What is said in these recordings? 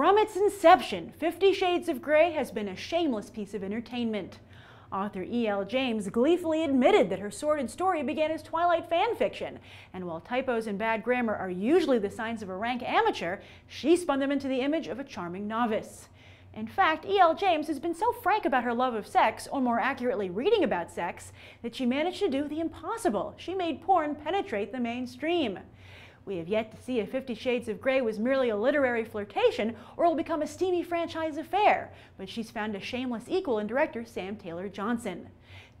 From its inception, Fifty Shades of Grey has been a shameless piece of entertainment. Author E.L. James gleefully admitted that her sordid story began as Twilight fan fiction, and while typos and bad grammar are usually the signs of a rank amateur, she spun them into the image of a charming novice. In fact, E.L. James has been so frank about her love of sex, or more accurately, reading about sex, that she managed to do the impossible. She made porn penetrate the mainstream. We have yet to see if Fifty Shades of Grey was merely a literary flirtation or will become a steamy franchise affair, but she's found a shameless equal in director Sam Taylor Johnson.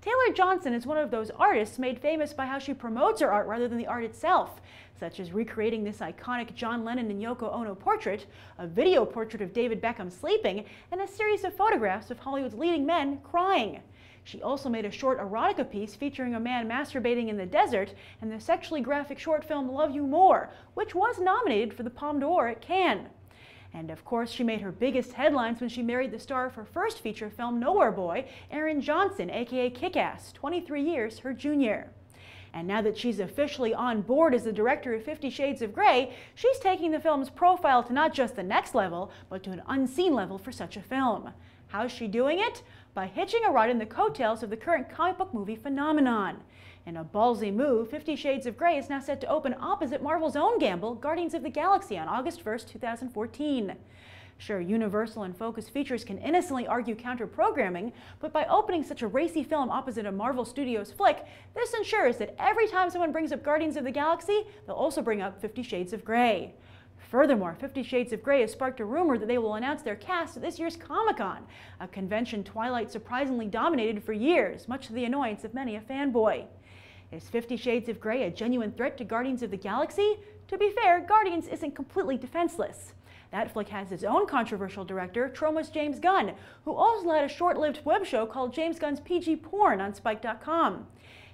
Taylor Johnson is one of those artists made famous by how she promotes her art rather than the art itself, such as recreating this iconic John Lennon and Yoko Ono portrait, a video portrait of David Beckham sleeping, and a series of photographs of Hollywood's leading men crying. She also made a short erotica piece featuring a man masturbating in the desert and the sexually graphic short film Love You More, which was nominated for the Palme d'Or at Cannes. And of course, she made her biggest headlines when she married the star of her first feature film, Nowhere Boy, Aaron Johnson, aka Kick-Ass, 23 years her junior. And now that she's officially on board as the director of Fifty Shades of Grey, she's taking the film's profile to not just the next level, but to an unseen level for such a film. How's she doing it? By hitching a ride in the coattails of the current comic book movie phenomenon. In a ballsy move, Fifty Shades of Grey is now set to open opposite Marvel's own gamble, Guardians of the Galaxy, on August 1st, 2014. Sure, Universal and Focus Features can innocently argue counter-programming, but by opening such a racy film opposite a Marvel Studios flick, this ensures that every time someone brings up Guardians of the Galaxy, they'll also bring up Fifty Shades of Grey. Furthermore, Fifty Shades of Grey has sparked a rumor that they will announce their cast at this year's Comic-Con, a convention Twilight surprisingly dominated for years, much to the annoyance of many a fanboy. Is Fifty Shades of Grey a genuine threat to Guardians of the Galaxy? To be fair, Guardians isn't completely defenseless. That flick has its own controversial director, Troma's James Gunn, who also had a short-lived web show called James Gunn's PG Porn on Spike.com.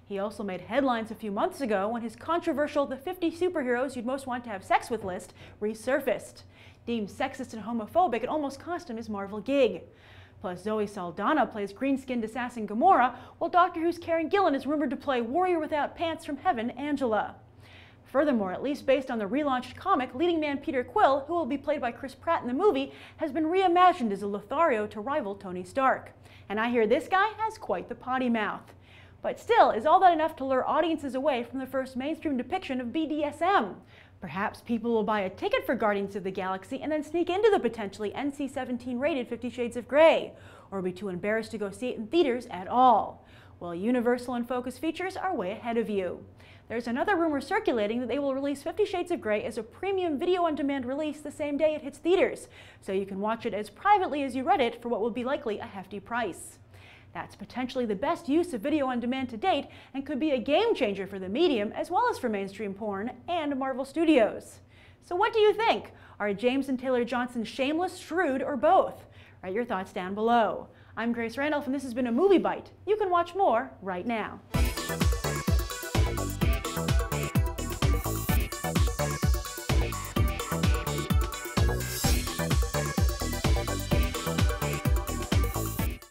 He also made headlines a few months ago when his controversial The 50 Superheroes You'd Most Want to Have Sex With list resurfaced. Deemed sexist and homophobic, it almost cost him his Marvel gig. Plus, Zoe Saldana plays green-skinned assassin Gamora, while Doctor Who's Karen Gillan is rumored to play Warrior Without Pants from Heaven, Angela. Furthermore, at least based on the relaunched comic, leading man Peter Quill, who will be played by Chris Pratt in the movie, has been reimagined as a Lothario to rival Tony Stark. And I hear this guy has quite the potty mouth. But still, is all that enough to lure audiences away from the first mainstream depiction of BDSM? Perhaps people will buy a ticket for Guardians of the Galaxy and then sneak into the potentially NC-17 rated Fifty Shades of Grey, or be too embarrassed to go see it in theaters at all. Well, Universal and Focus Features are way ahead of you. There's another rumor circulating that they will release Fifty Shades of Grey as a premium video-on-demand release the same day it hits theaters, so you can watch it as privately as you read it for what will be likely a hefty price. That's potentially the best use of video on demand to date and could be a game changer for the medium as well as for mainstream porn and Marvel Studios. So what do you think? Are James and Taylor Johnson shameless, shrewd, or both? Write your thoughts down below. I'm Grace Randolph and this has been a Movie Bite. You can watch more right now.